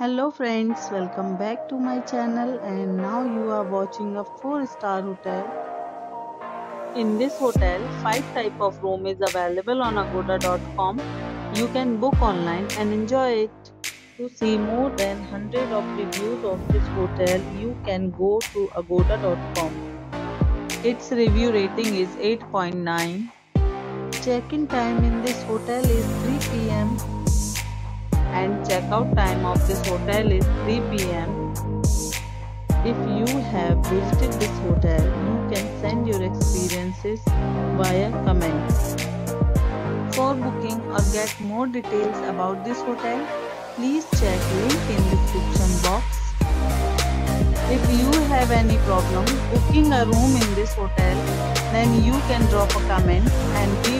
Hello friends, welcome back to my channel and now you are watching a 4 star hotel. In this hotel, 5 type of room is available on agoda.com. You can book online and enjoy it. To see more than 100 of reviews of this hotel, you can go to agoda.com. Its review rating is 8.9. Check-in time in this hotel is 3 p.m. and check-out time of this hotel is 3 p.m. If you have visited this hotel, you can send your experiences via comments. For booking or get more details about this hotel, please check link in description box. If you have any problem booking a room in this hotel, then you can drop a comment and we